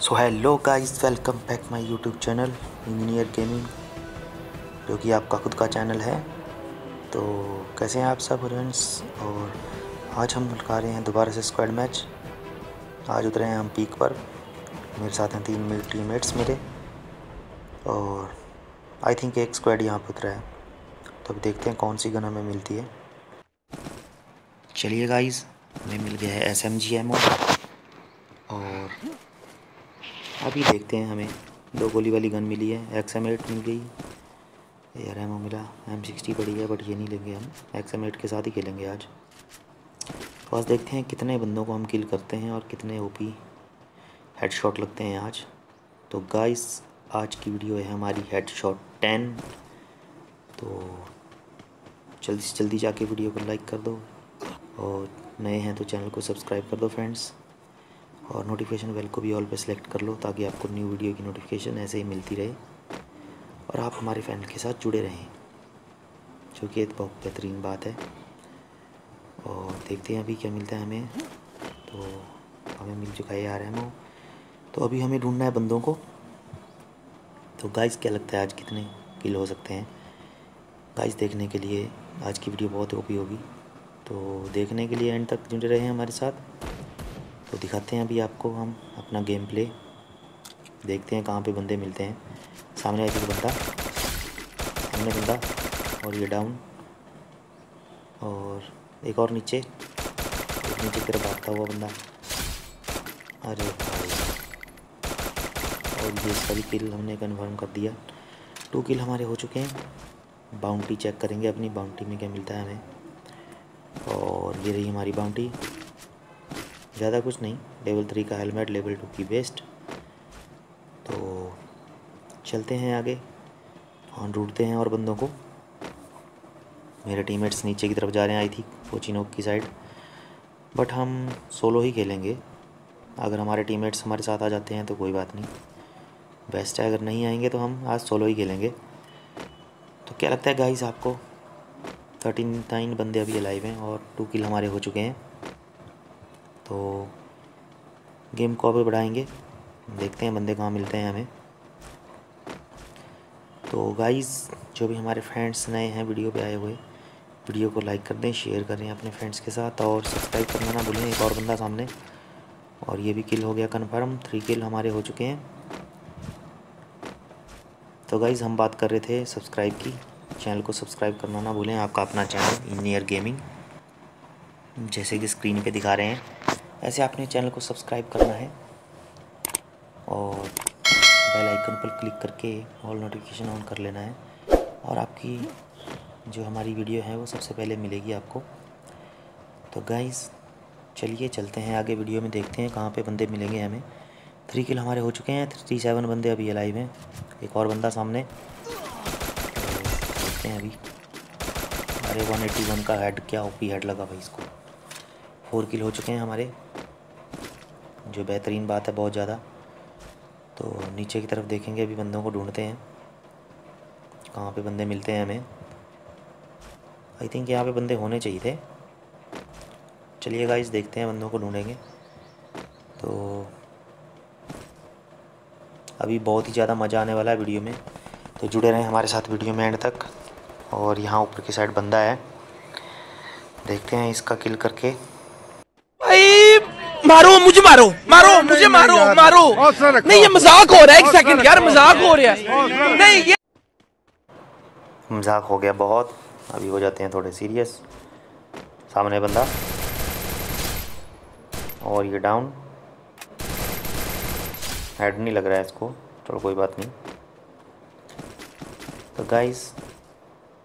So hello guys welcome back my YouTube channel engineer gaming जो कि आपका खुद का चैनल है। तो कैसे हैं आप सब फ्रेंड्स और आज हम लगा रहे हैं दोबारा से स्क्वाड मैच आज उतरे हैं हम पीक पर। मेरे साथ हैं तीन मेरे टीममेट्स मेरे। और आई थिंक एक स्क्वाड यहाँ पर उतरा है। तो अभी देखते हैं कौन सी गन हमें मिलती है। चलिए गाइस हमें मिल गया है एस एम जी एम और अभी देखते हैं हमें। दो गोली वाली गन मिली है एक्स एम एट मिल गई। यार एमओ मिला एम सिक्सटी पड़ी है बट ये नहीं लेंगे हम। एक्स एम एट के साथ ही खेलेंगे आज। तो आज देखते हैं कितने बंदों को हम किल करते हैं और कितने ओपी हेड शॉट लगते हैं आज। तो गाइस आज की वीडियो है हमारी हेड शॉट टेन तो जल्दी से जल्दी जाके वीडियो को लाइक कर दो। और नए हैं तो चैनल को सब्सक्राइब कर दो फ्रेंड्स और नोटिफिकेशन बेल को भी ऑल पे सेलेक्ट कर लो ताकि आपको न्यू वीडियो की नोटिफिकेशन ऐसे ही मिलती रहे और आप हमारे फ़ैन के साथ जुड़े रहें, जो कि एक बहुत बेहतरीन बात है। और देखते हैं अभी क्या मिलता है हमें। तो हमें मिल चुका है आर एम तो अभी हमें ढूंढना है बंदों को। तो गाइस क्या लगता है आज कितने किल हो सकते हैं? गाइस देखने के लिए आज की वीडियो बहुत ओपी होगी। तो देखने के लिए एंड तक जुड़े रहे हैं हमारे साथ। तो दिखाते हैं अभी आपको हम अपना गेम प्ले देखते हैं कहाँ पे बंदे मिलते हैं। सामने एक बंदा। सामने बंदा और ये डाउन और एक और नीचे। एक नीचे की तरफ़ भागता हुआ बंदा। अरे भाई। और ये सभी किल हमने कन्फर्म कर दिया। टू किल हमारे हो चुके हैं। बाउंटी चेक करेंगे अपनी। बाउंटी में क्या मिलता है हमें। और ये रही हमारी बाउंटी ज़्यादा कुछ नहीं। लेवल थ्री का हेलमेट लेवल टू की वेस्ट तो चलते हैं आगे। और ढूंढते हैं और बंदों को। मेरे टीममेट्स नीचे की तरफ़ जा रहे हैं, आई थी कोचिनोक की साइड बट हम सोलो ही खेलेंगे। अगर हमारे टीममेट्स हमारे साथ आ जाते हैं तो कोई बात नहीं। बेस्ट है, अगर नहीं आएँगे तो हम आज सोलो ही खेलेंगे। तो क्या लगता है गाइस आपको? थर्टीन नाइन बंदे अभी अलाइव हैं और टू किल हमारे हो चुके हैं। तो गेम को अभी बढ़ाएँगे। देखते हैं बंदे कहाँ मिलते हैं हमें। तो गाइस जो भी हमारे फ्रेंड्स नए हैं वीडियो पे आए हुए वीडियो को लाइक कर दें शेयर करें अपने फ्रेंड्स के साथ और सब्सक्राइब करना ना भूलें एक और बंदा सामने। और ये भी किल हो गया कन्फर्म थ्री किल हमारे हो चुके हैं। तो गाइज़ हम बात कर रहे थे सब्सक्राइब की। चैनल को सब्सक्राइब करना ना भूलें, आपका अपना चैनल इंजीनियर गेमिंग जैसे कि स्क्रीन पे दिखा रहे हैं। ऐसे आपने चैनल को सब्सक्राइब करना है और बेल आइकन पर क्लिक करके ऑल नोटिफिकेशन ऑन कर लेना है और आपकी जो हमारी वीडियो है वो सबसे पहले मिलेगी आपको। तो गाइस चलिए चलते हैं, आगे वीडियो में देखते हैं कहाँ पे बंदे मिलेंगे हमें। थ्री किल हमारे हो चुके हैं थ्री सेवन बंदे अभी अलाइव हैं। एक और बंदा सामने। तो देखते हैं अभी। अरे वन एटी वन का हेड क्या ओपी हेड लगा भाई इसको। फोर किल हो चुके हैं हमारे। जो बेहतरीन बात है बहुत ज़्यादा। तो नीचे की तरफ़ देखेंगे, अभी बंदों को ढूंढते हैं। कहाँ पे बंदे मिलते हैं हमें। आई थिंक यहाँ पे बंदे होने चाहिए थे। चलिए गाइस देखते हैं बंदों को ढूंढेंगे। तो अभी बहुत ही ज़्यादा मज़ा आने वाला है वीडियो में। तो जुड़े रहें हमारे साथ वीडियो में एंड तक। और यहाँ ऊपर की साइड बंदा है। देखते हैं इसका किल करके। मारो मुझे मारो मारो मुझे मारो मारो। नहीं ये मज़ाक हो रहा है एक सेकंड यार मज़ाक हो रहा है। नहीं ये मज़ाक हो गया बहुत। अभी हो जाते हैं थोड़े सीरियस सामने बंदा। और ये डाउन हेड नहीं लग रहा है इसको। चलो कोई बात नहीं। तो गाइस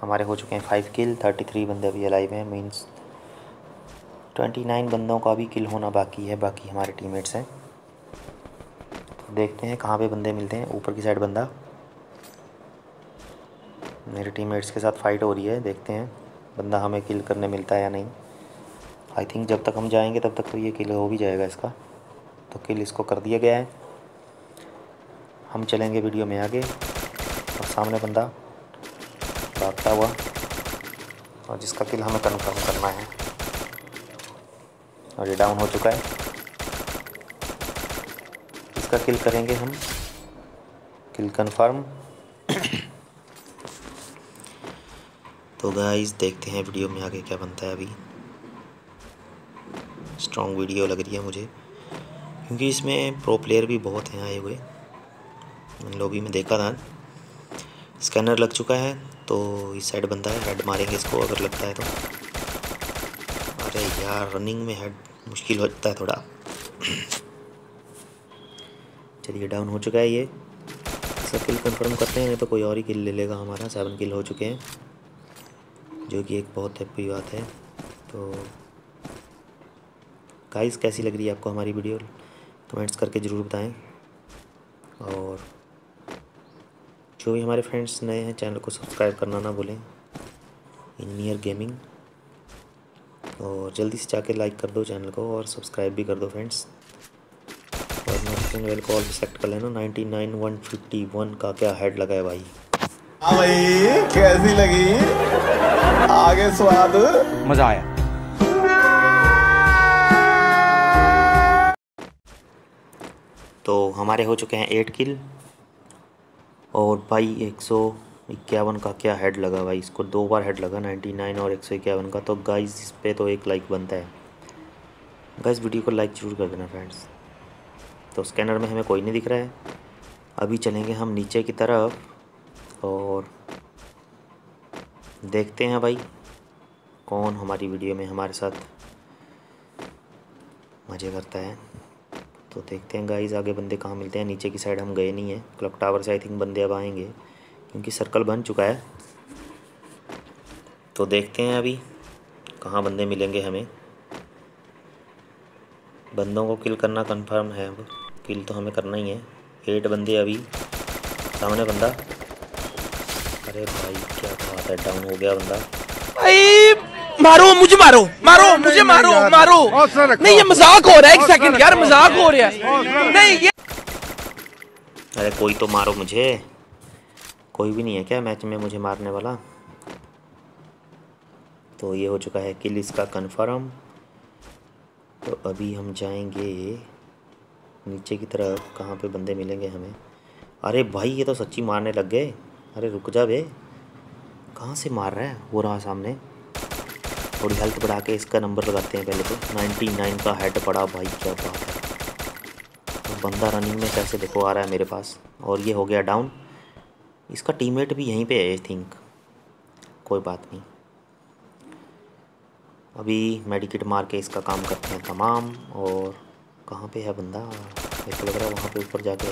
हमारे हो चुके हैं फाइव किल थर्टी थ्री बंदे अभी अलाइव हैं मींस ट्वेंटी नाइन बंदों का भी किल होना बाकी है, बाकी हमारे टीममेट्स हैं। देखते हैं कहाँ पे बंदे मिलते हैं, ऊपर की साइड बंदा। मेरे टीममेट्स के साथ फ़ाइट हो रही है, देखते हैं बंदा हमें किल करने मिलता है या नहीं। आई थिंक जब तक हम जाएँगे, तब तक तो ये किल हो भी जाएगा इसका। तो किल इसको कर दिया गया है। हम चलेंगे वीडियो में आगे। और सामने बंदा भागता हुआ, और जिसका किल हमें कन्फर्म करना है। और ये डाउन हो चुका है। इसका किल करेंगे हम? किल कन्फर्म तो गाइस देखते हैं वीडियो में आगे क्या बनता है अभी। स्ट्रॉन्ग वीडियो लग रही है मुझे। क्योंकि इसमें प्रो प्लेयर भी बहुत हैं आए हुए। लॉबी में देखा था। स्कैनर लग चुका है तो इस साइड बनता है। हेड मारेंगे इसको, अगर लगता है तो। यार रनिंग में हेड मुश्किल हो जाता है थोड़ा। चलिए डाउन हो चुका है ये। सब किल कंफर्म करते हैं, नहीं तो कोई और ही किल ले लेगा हमारा। सेवन किल हो चुके हैं, जो कि एक बहुत हैप्पी बात है। तो गाइस कैसी लग रही है आपको हमारी वीडियो कमेंट्स करके ज़रूर बताएँ। और, जो भी हमारे फ्रेंड्स नए हैं चैनल को सब्सक्राइब करना ना भूलें। इंजीनियर गेमिंग और जल्दी से जाके लाइक कर दो चैनल को और सब्सक्राइब भी कर दो फ्रेंड्स और नोटिफिकेशन बेल को ऑल सेलेक्ट कर लेना। Ninety nine one fifty one का क्या हेड लगा है भाई? हाँ भाई कैसी लगी? आगे स्वाद। मज़ा आया। तो हमारे हो चुके हैं एट किल और भाई एक सौ इक्यावन का क्या हेड लगा भाई? इसको दो बार हेड लगा नाइन्टी नाइन और एक सौ इक्यावन का। तो गाइस इस पर तो एक लाइक बनता है। गाइस वीडियो को लाइक ज़रूर कर देना फ्रेंड्स तो स्कैनर में हमें कोई नहीं दिख रहा है। अभी चलेंगे हम नीचे की तरफ़ और देखते हैं भाई कौन हमारी वीडियो में हमारे साथ मज़े करता है। तो देखते हैं गाइस आगे बंदे कहाँ मिलते हैं? नीचे की साइड हम गए नहीं हैं। क्लॉक टावर से आई थिंक बंदे अब आएँगे। क्योंकि सर्कल बन चुका है। तो देखते हैं अभी कहाँ बंदे मिलेंगे हमें। बंदों को किल करना कंफर्म है अब। किल तो हमें करना ही है। एट बंदे अभी। सामने बंदा। अरे भाई क्या बात है डाउन हो गया बंदा। मारो मुझे मारो मारो मुझे मारो मारो। नहीं ये मज़ाक हो रहा है एक सेकंड यार मज़ाक हो रहा है। नहीं ये अरे कोई तो मारो मुझे। कोई भी नहीं है क्या मैच में मुझे मारने वाला? तो ये हो चुका है किल इसका कन्फर्म तो अभी हम जाएँगे नीचे की तरफ़, कहाँ पे बंदे मिलेंगे हमें? अरे भाई, ये तो सच्ची मारने लग गए। अरे रुक जा बे। कहाँ से मार रहा है? वो रहा सामने। थोड़ी हेल्थ बढ़ा के इसका नंबर लगाते हैं पहले तो। 99 का हेड पड़ा। भाई, क्या बात है। तो बंदा रनिंग में कैसे देखो आ रहा है मेरे पास। और ये हो गया डाउन इसका टीममेट भी यहीं पे है आई थिंक कोई बात नहीं. अभी मेडिकेट मार के इसका काम करते हैं तमाम, और कहाँ पे है बंदा? मेरे लग रहा है वहाँ पे ऊपर जाके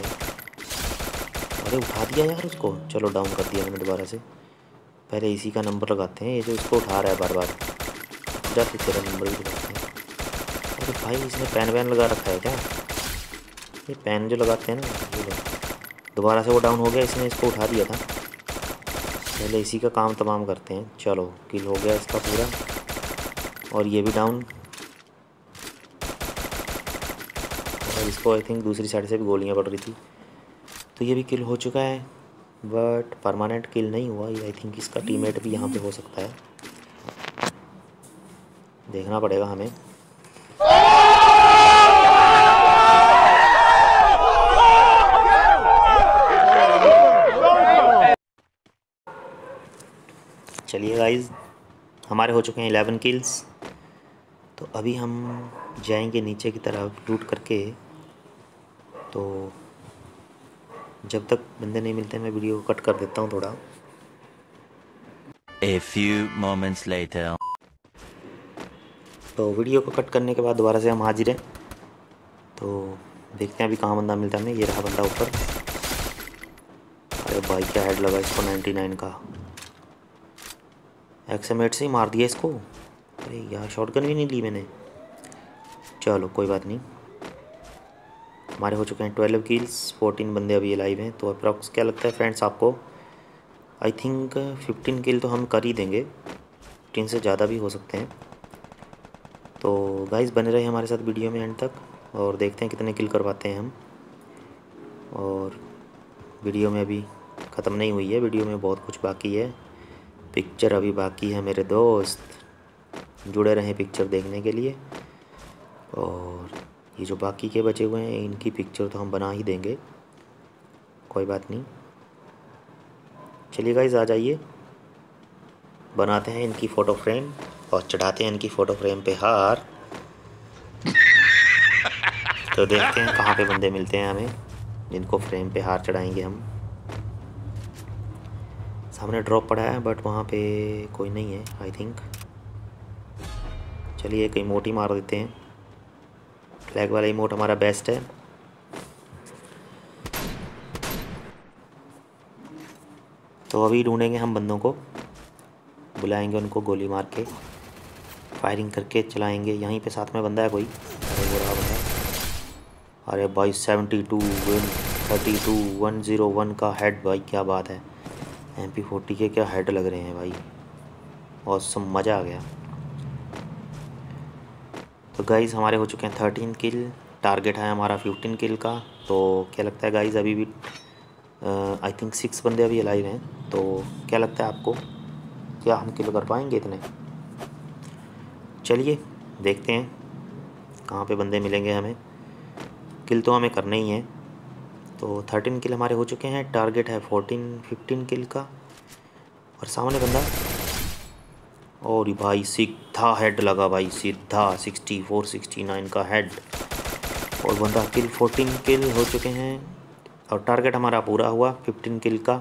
अरे उठा दिया यार उसको। चलो डाउन कर दिया मैंने दोबारा से। पहले इसी का नंबर लगाते हैं। ये जो इसको उठा रहा है बार बार। जा फिर तेरा नंबर भी लगाते हैं। अरे भाई, इसने पेन वैन लगा रखा है क्या? ये पेन जो लगाते हैं ना दोबारा से वो डाउन हो गया, इसने इसको उठा दिया था। पहले इसी का काम तमाम करते हैं। चलो किल हो गया इसका पूरा। और ये भी डाउन और इसको आई थिंक दूसरी साइड से भी गोलियाँ पड़ रही थी। तो ये भी किल हो चुका है। बट परमानेंट किल नहीं हुआ। ये आई थिंक इसका टीममेट भी यहाँ पे हो सकता है। देखना पड़ेगा हमें। चलिए गाइज़ हमारे हो चुके हैं इलेवन किल्स तो अभी हम जाएँगे नीचे की तरफ़ लूट करके. तो जब तक बंदे नहीं मिलते मैं वीडियो को कट कर देता हूँ थोड़ा. A few moments later. तो वीडियो को कट करने के बाद दोबारा से हम हाजिर हैं. तो देखते हैं अभी कहाँ बंदा मिलता है हमें. ये रहा बंदा ऊपर. अरे भाई क्या हेड लगा इसको? 99 का. एक्सएमेट से ही मार दिया इसको। अरे यार शॉटगन भी नहीं ली मैंने। चलो, कोई बात नहीं। हमारे हो चुके हैं ट्वेल्व किल्स फोर्टीन बंदे अभी लाइव हैं तो अप्रॉक्स क्या लगता है फ्रेंड्स आपको? आई थिंक फिफ्टीन किल तो हम कर ही देंगे। फिफ्टीन से ज़्यादा भी हो सकते हैं। तो गाइस बने रहे हमारे साथ वीडियो में एंड तक, और देखते हैं कितने किल करवाते हैं हम। और वीडियो में अभी ख़त्म नहीं हुई है वीडियो में बहुत कुछ बाकी है। पिक्चर अभी बाकी है मेरे दोस्त। जुड़े रहें पिक्चर देखने के लिए। और ये जो बाकी के बचे हुए हैं, इनकी पिक्चर तो हम बना ही देंगे। कोई बात नहीं। चलिए गाइज़ आ जाइए। बनाते हैं इनकी फ़ोटो फ्रेम और चढ़ाते हैं इनकी फ़ोटो फ्रेम पे हार। तो देखते हैं कहाँ पे बंदे मिलते हैं हमें। जिनको फ्रेम पे हार चढ़ाएँगे हम। सामने ड्रॉप पड़ा है बट वहाँ पे कोई नहीं है आई थिंक चलिए, एक इमोट ही मार देते हैं. फ्लैग वाला इमोट हमारा बेस्ट है. तो अभी ढूंढेंगे हम बंदों को. बुलाएँगे उनको गोली मार के. फायरिंग करके चलाएँगे. यहीं पे साथ में बंदा है कोई? अरे, वो रहा बंदा अरे भाई seventy two one thirty two one zero one का हेड भाई, क्या बात है. एम पी फोर्टी के क्या हेड लग रहे हैं भाई? और सब मज़ा आ गया। तो गाइज़ हमारे हो चुके हैं थर्टीन किल टारगेट है हमारा फिफ्टीन किल का। तो क्या लगता है गाइज़ अभी भी आई थिंक सिक्स बंदे अभी अलाइव हैं। तो क्या लगता है आपको? क्या हम किल कर पाएँगे इतने? चलिए, देखते हैं कहाँ पे बंदे मिलेंगे हमें। किल तो हमें करने ही हैं। तो थर्टीन किल हमारे हो चुके हैं। टारगेट है फोर्टीन फिफ्टीन किल का। और सामने बंदा। और भाई सीधा हेड लगा भाई, सीधा सिक्सटी फोर सिक्सटी नाइन का हेड और बंदा किल फोर्टीन किल हो चुके हैं। और टारगेट हमारा पूरा हुआ फिफ्टीन किल का।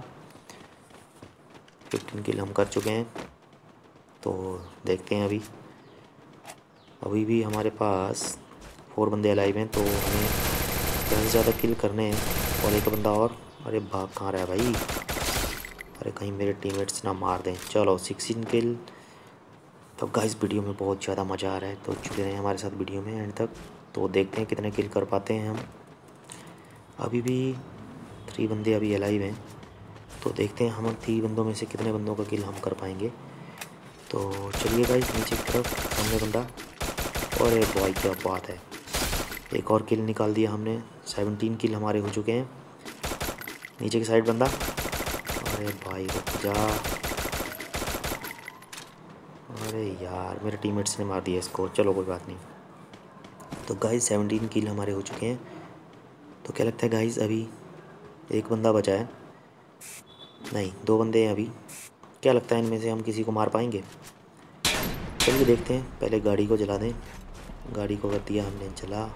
फिफ्टीन किल हम कर चुके हैं। तो देखते हैं अभी। अभी भी हमारे पास फोर बंदे अलाइव हैं तो हमें ज़्यादा से ज़्यादा किल करने हैं। और एक बंदा और। अरे भाग कहाँ रहा है भाई? अरे कहीं मेरे टीममेट्स ना मार दें। चलो सिक्सटीन किल तो गाइस वीडियो में बहुत ज़्यादा मज़ा आ रहा है। तो जुड़े रहें हमारे साथ वीडियो में एंड तक। तो देखते हैं कितने किल कर पाते हैं हम। अभी भी थ्री बंदे अभी अलाइव हैं। तो देखते हैं हम थ्री बंदों में से कितने बंदों का किल हम कर पाएँगे। तो चलिए गाइस नीचे की तरफ़। सामने बंदा और बॉय क्या बात है। एक और किल निकाल दिया हमने। सेवनटीन किल हमारे हो चुके हैं। नीचे की साइड बंदा। अरे भाई जा। अरे यार, मेरे टीममेट्स ने मार दिया इसको। चलो, कोई बात नहीं। तो गाइस सेवनटीन किल हमारे हो चुके हैं। तो क्या लगता है गाइस अभी एक बंदा बचा है? नहीं, दो बंदे हैं अभी। क्या लगता है इनमें से हम किसी को मार पाएँगे? चलिए देखते हैं। पहले गाड़ी को जला दें। गाड़ी को कर दिया हमने, जला।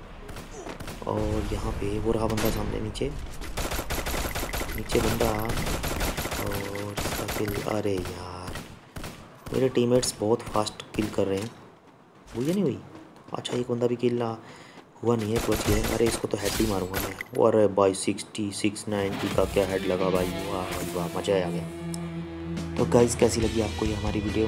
और यहाँ पे वो रहा बंदा सामने, नीचे। नीचे बंदा और इसका किल अरे यार। मेरे टीममेट्स बहुत फास्ट किल कर रहे हैं। हुई या नहीं हुई? अच्छा एक बंदा भी किल हुआ नहीं है, बच गया अरे, इसको तो हेड ही मारूँगा मैं। अरे, भाई सिक्सटी सिक्स नाइन्टी का क्या हेड लगा भाई? वाह वाह, मज़ा आ गया। तो गाइज़ कैसी लगी आपको ये हमारी वीडियो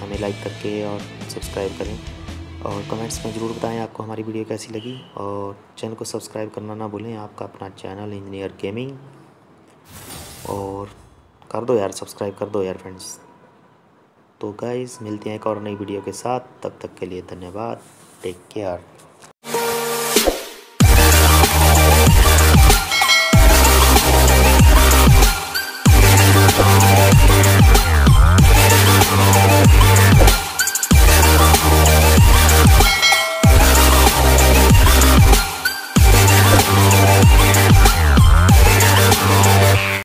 हमें लाइक करके और सब्सक्राइब करें। और कमेंट्स में ज़रूर बताएँ आपको हमारी वीडियो कैसी लगी। और चैनल को सब्सक्राइब करना ना भूलें, आपका अपना चैनल इंजीनियर गेमिंग। और कर दो यार, सब्सक्राइब कर दो यार फ्रेंड्स। तो गाइज़ मिलते हैं एक और नई वीडियो के साथ, तब तक के लिए धन्यवाद। Take care.